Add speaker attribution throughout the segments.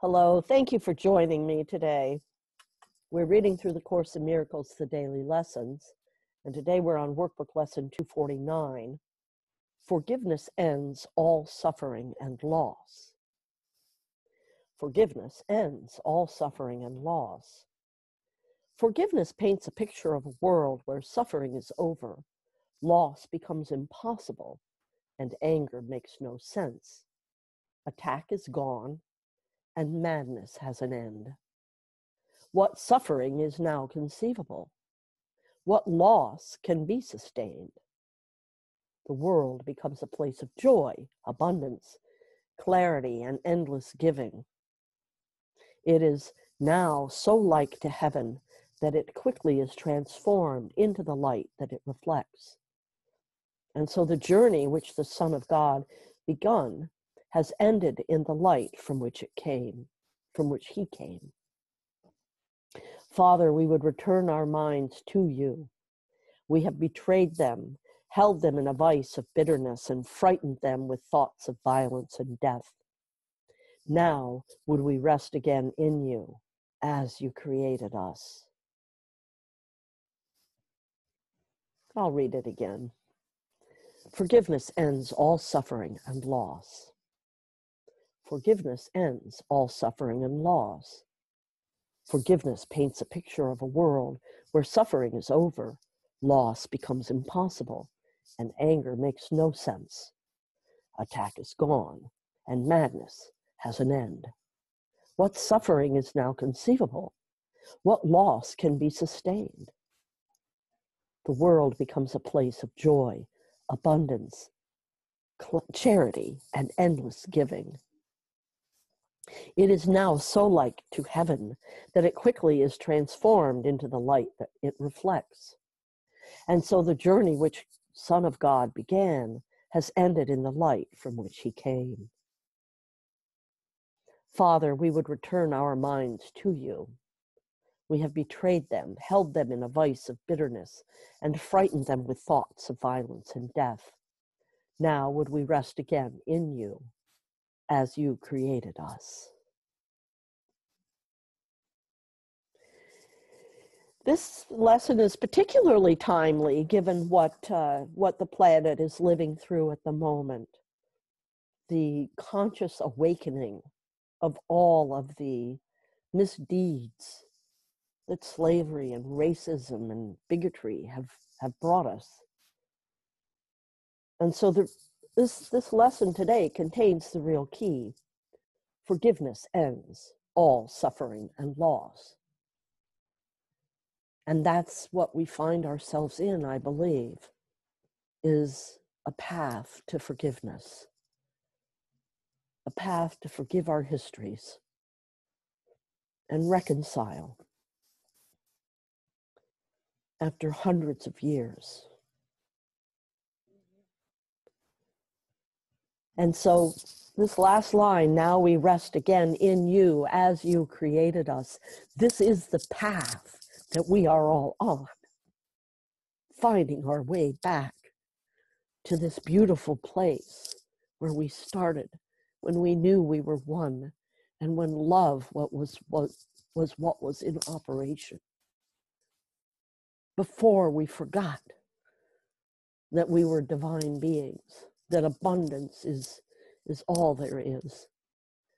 Speaker 1: Hello, thank you for joining me today. We're reading through the Course in Miracles, the daily lessons, and today we're on workbook lesson 249 Forgiveness ends all suffering and loss. Forgiveness ends all suffering and loss. Forgiveness paints a picture of a world where suffering is over, loss becomes impossible, and anger makes no sense. Attack is gone, and madness has an end. What suffering is now conceivable? What loss can be sustained? The world becomes a place of joy, abundance, clarity, and endless giving. It is now so like to heaven that it quickly is transformed into the light that it reflects. And so the journey which the Son of God begun has ended in the light from which it came, from which he came. Father, we would return our minds to you. We have betrayed them, held them in a vice of bitterness, and frightened them with thoughts of violence and death. Now would we rest again in you as you created us. I'll read it again. Forgiveness ends all suffering and loss. Forgiveness ends all suffering and loss. Forgiveness paints a picture of a world where suffering is over, loss becomes impossible, and anger makes no sense. Attack is gone, and madness has an end. What suffering is now conceivable? What loss can be sustained? The world becomes a place of joy, abundance, charity, and endless giving. It is now so like to heaven that it quickly is transformed into the light that it reflects. And so the journey which Son of God began has ended in the light from which he came. Father, we would return our minds to you. We have betrayed them, held them in a vice of bitterness, and frightened them with thoughts of violence and death. Now would we rest again in you as you created us. This lesson is particularly timely given what, uh, what the planet is living through at the moment. The conscious awakening of all of the misdeeds that slavery and racism and bigotry have, have brought us. And so the, this, this lesson today contains the real key. Forgiveness ends all suffering and loss. And that's what we find ourselves in, I believe, is a path to forgiveness, a path to forgive our histories and reconcile after hundreds of years. And so, this last line, now we rest again in you as you created us. This is the path that we are all on, finding our way back to this beautiful place where we started, when we knew we were one, and when love what was, what was what was in operation. Before we forgot that we were divine beings that abundance is, is all there is,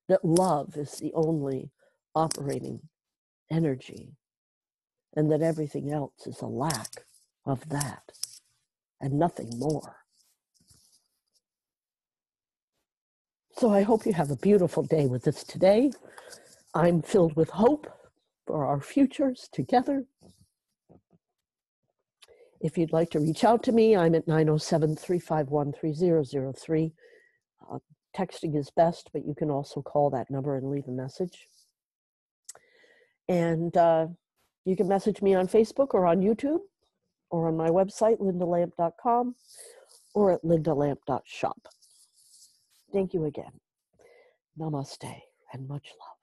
Speaker 1: that love is the only operating energy, and that everything else is a lack of that and nothing more. So I hope you have a beautiful day with us today. I'm filled with hope for our futures together if you'd like to reach out to me, I'm at 907 351 3003. Uh, texting is best, but you can also call that number and leave a message. And uh, you can message me on Facebook or on YouTube or on my website, lyndalamp.com or at lyndalamp.shop. Thank you again. Namaste and much love.